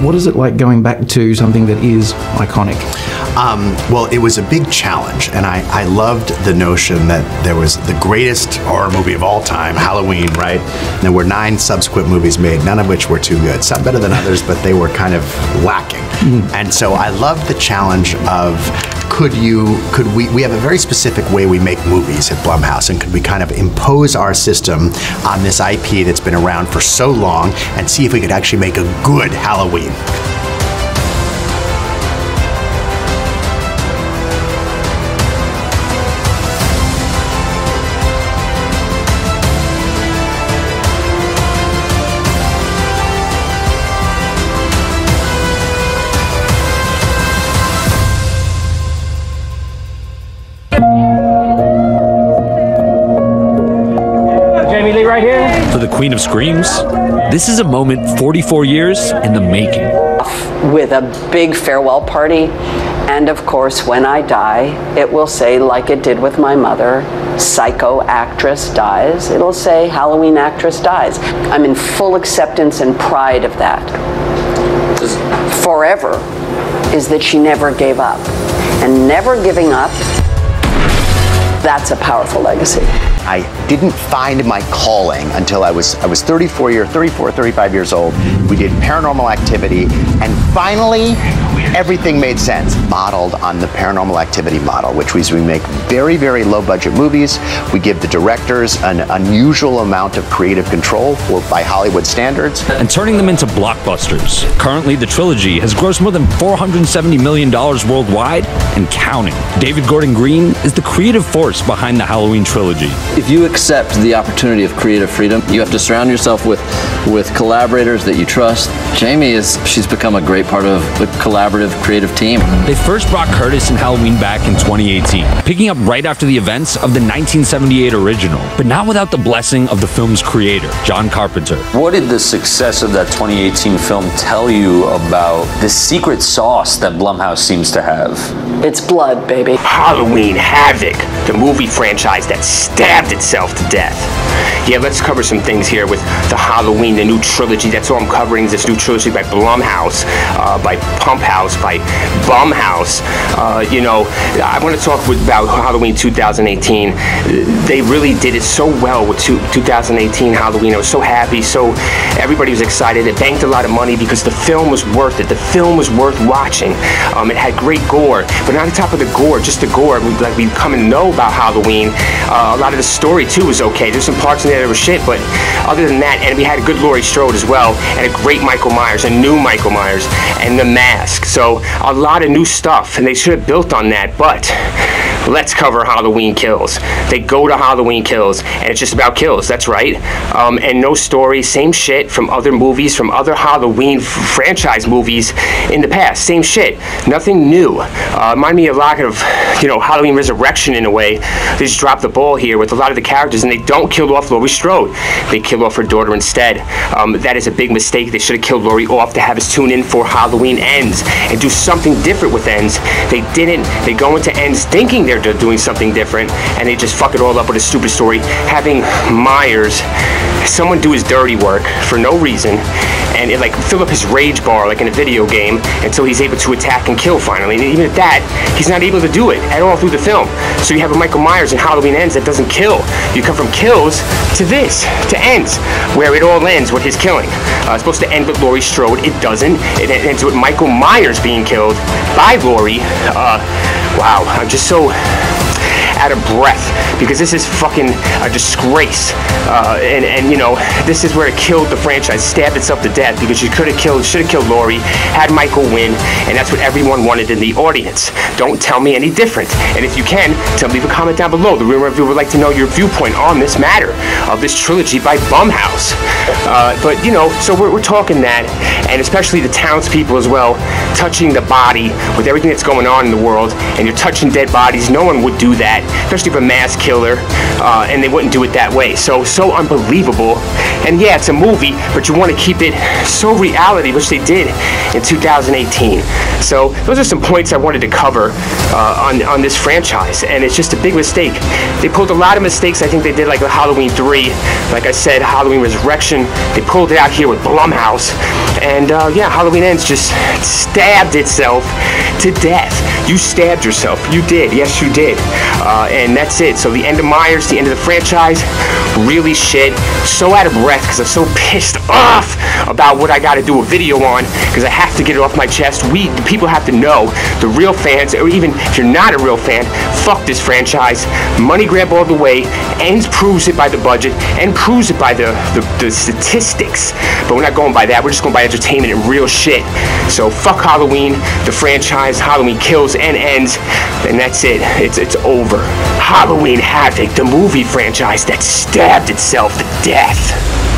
What is it like going back to something that is iconic? Um, well, it was a big challenge, and I, I loved the notion that there was the greatest horror movie of all time, Halloween, right? And there were nine subsequent movies made, none of which were too good. Some better than others, but they were kind of lacking. And so I loved the challenge of could you could we we have a very specific way we make movies at Blumhouse and could we kind of impose our system on this IP that's been around for so long and see if we could actually make a good Halloween. Queen of Screams, this is a moment 44 years in the making. with a big farewell party. And of course, when I die, it will say, like it did with my mother, psycho actress dies. It'll say, Halloween actress dies. I'm in full acceptance and pride of that. Forever is that she never gave up. And never giving up, that's a powerful legacy. I didn't find my calling until I was I was 34 year 34 35 years old. We did paranormal activity and finally everything made sense modeled on the paranormal activity model which means we make very very low budget movies. We give the directors an unusual amount of creative control for by Hollywood standards. and turning them into blockbusters. Currently, the trilogy has grossed more than $470 million worldwide and counting. David Gordon Green is the creative force behind the Halloween trilogy. If you accept the opportunity of creative freedom, you have to surround yourself with with collaborators that you trust. Jamie is she's become a great part of the collaborative creative team. They first brought Curtis and Halloween back in 2018, picking up right after the events of the 1978 original, but not without the blessing of the film's creator, John Carpenter. What did the success of that 2018 film tell you about the secret sauce that Blumhouse seems to have? It's blood, baby. Halloween Havoc, the movie franchise that stabbed itself to death. Yeah, let's cover some things here with the Halloween, the new trilogy. That's all I'm covering. is This new trilogy by Blumhouse, uh, by Pump House, by Bumhouse. Uh, you know, I want to talk with, about Halloween 2018. They really did it so well with two, 2018 Halloween. I was so happy. So everybody was excited. It banked a lot of money because the film was worth it. The film was worth watching. Um, it had great gore, but not on top of the gore, just the gore. Like we come and know about Halloween. Uh, a lot of the story too was okay. There's some parts in that were shit, but other than that, and we had a good Laurie Strode as well, and a great Michael Myers, a new Michael Myers, and The Mask. So a lot of new stuff, and they should have built on that. But let's cover Halloween Kills. They go to Halloween Kills, and it's just about kills. That's right. Um, and no story, same shit from other movies, from other Halloween franchise movies in the past. Same shit. Nothing new. Uh, remind me a lot of, you know, Halloween Resurrection in a way. They just dropped the ball here with a lot of the characters, and they don't kill off Laurie Strode. They kill off her daughter instead. Um, that is a big mistake. They should have killed Laurie off to have us tune in for Halloween Ends and do something different with Ends. They didn't. They go into Ends thinking they're do- doing something different, and they just fuck it all up with a stupid story. Having Myers, someone do his dirty work for no reason, and it, like fill up his rage bar like in a video game until he's able to attack and kill finally. And even at that, he's not able to do it at all through the film. So you have a Michael Myers in Halloween Ends that doesn't kill. You come from kills to this, to ends, where it all ends with his killing. Uh, it's supposed to end with Laurie Strode. It doesn't. It ends with Michael Myers being killed by Laurie. Uh, wow, I'm just so out of breath because this is fucking a disgrace. Uh, and, and, you know, this is where it killed the franchise, stabbed itself to death because you could have killed, should have killed Laurie, had Michael win, and that's what everyone wanted in the audience. Don't tell me any different. And if you can, tell leave a comment down below. The real review would like to know your viewpoint on this matter of this trilogy by Bumhouse. Uh, but, you know, so we're, we're talking that, and especially the townspeople as well, touching the body with everything that's going on in the world, and you're touching dead bodies. No one would do that. Especially for a mass killer, uh, and they wouldn't do it that way. So, so unbelievable. And yeah, it's a movie, but you want to keep it so reality, which they did in 2018. So, those are some points I wanted to cover uh, on, on this franchise, and it's just a big mistake. They pulled a lot of mistakes I think they did, like with Halloween 3. Like I said, Halloween Resurrection, they pulled it out here with Blumhouse. And uh, yeah, Halloween Ends just stabbed itself to death. You stabbed yourself. You did. Yes, you did. Uh, and that's it. So the end of Myers, the end of the franchise, really shit. So out of breath because I'm so pissed off about what I got to do a video on because I have to get it off my chest. We, the people have to know, the real fans, or even if you're not a real fan, fuck this franchise. Money grab all the way. Ends proves it by the budget and proves it by the, the, the statistics. But we're not going by that. We're just going by entertainment and real shit. So fuck Halloween, the franchise. Halloween kills and ends, and that's it. It's it's over. Halloween Havoc, the movie franchise that stabbed itself to death.